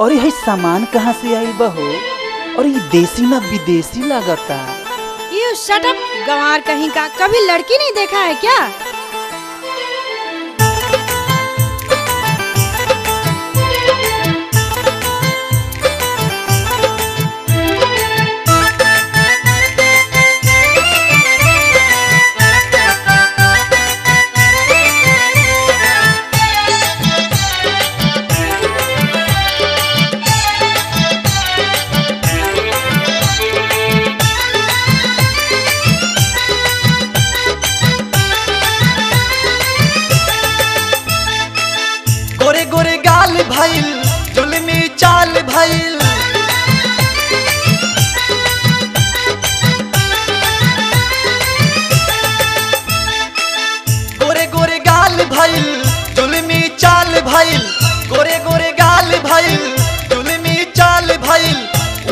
और यही सामान कहाँ से आई बहु? और ये देसी ना विदेशी लागता? यू शट अप गंवार कहीं का। कभी लड़की नहीं देखा है क्या? भइल जुलमी चाल भइल। गोरे गोरे गाल भइल जुलमी चाल भइल। गोरे गोरे गाल भइल जुलमी चाल भइल।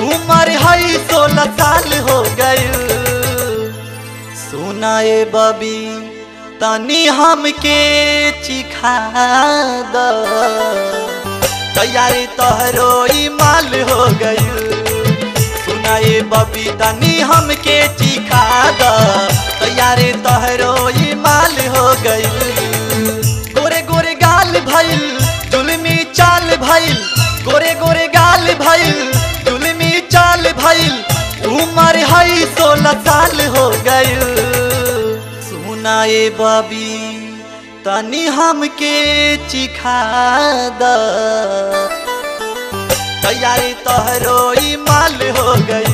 उम्र हई सोलह साल हो गइल। सुनाए बबी, तनी हमके चिखा द। तैयारी तोहरो माल हो गइल सुनाए बबी तनी हमके चिखा द। तैयारी तोहरो ई माल हो गइल गोरे गोरे गाल भइल, जुलमी चाल भइल। गोरे गोरे गाल भइल, जुलमी चाल भइल। उम्र हई सोलह साल हो गइल सुनाए बबी तनी हमके चिखा द तैयारी तोहरो माल हो गई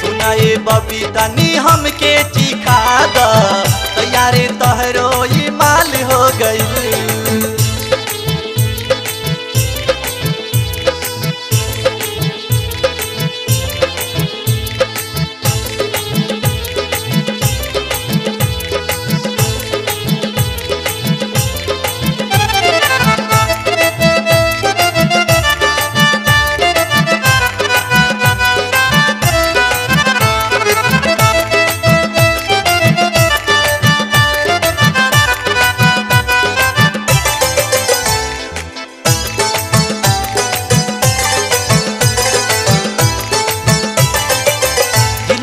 सुनाए बबी, तनी हमके चिखा द तैयारी तोहरो माल हो गइल।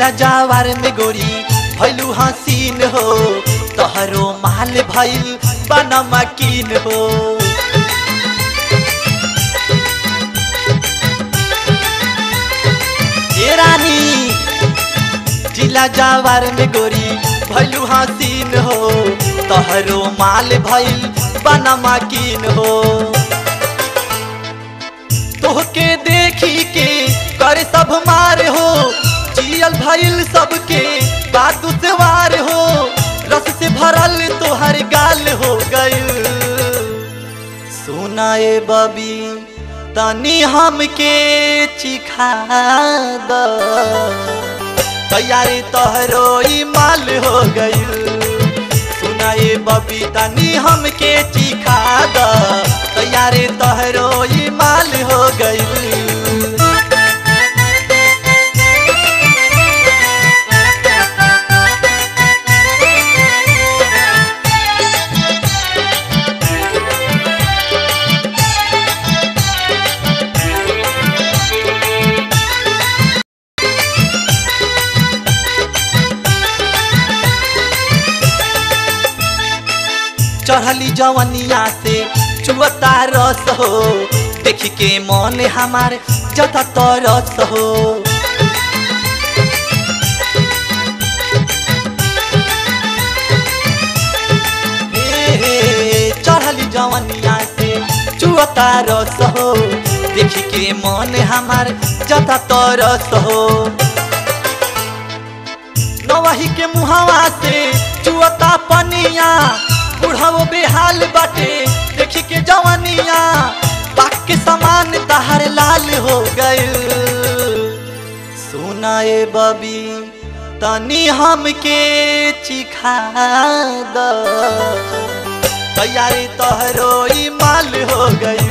जिला जावार में गोरी, भैलू हसीन हो। तोहरो माल भैल बनमकीन हो। रानी, जिला जावार में गोरी, भैलू हसीन हो। तोहरो माल भैल बनमकीन हो। तोहके देखी के कर सब मार हो। जियल भइल सबके। बात दुसवार हो, रस से भरल तोहर गाल हो गइल। सुनाए बबी, तनी हमके चिखा द। तैयारी तोहरो माल हो गइल। सुनाए बबी, तनी हमके चिखा द। तैयारी तोहरो माल हो गइल। जवनिया से चुअता रस हो। देख के मन हमार जता तरस हो। रस हो। देख के मन हमार जता तरस हो। नवही के मुहावा से के समान तहर लाल हो गए। सुनाए बबी, तनी हमके चिखा द। तैयारी तोहरो माल हो गई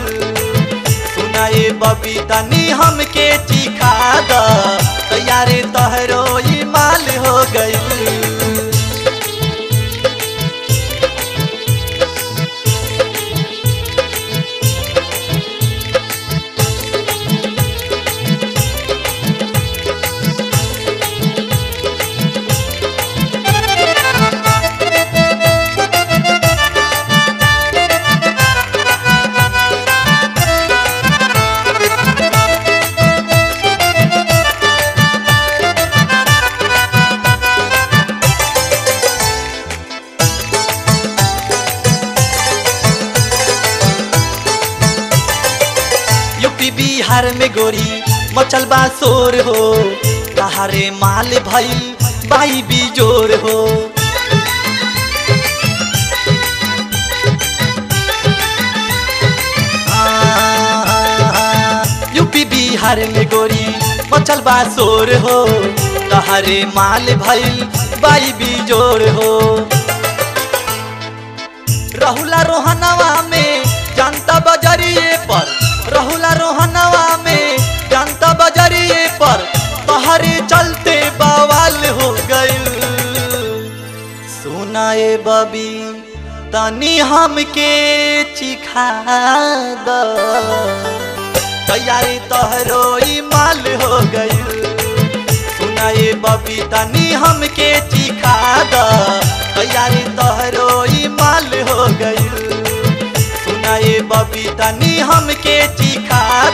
सुनाए बबी, तनी हमके चिखा द। बिहार में गोरी मचल बा शोर हो। तहारे माल भइल बाई बिजोर हो। यूपी बिहार में गोरी मचल बा शोर हो। तहारे माल भइल बाई बबी, तनी हमके चिखा द। तैयारी तहरो माल हो गइल सुनाए बबी, तनी हमके चिखा द। तैयारी तहरो माल हो चिखा सुनाए बबी, तनी हमके चिखा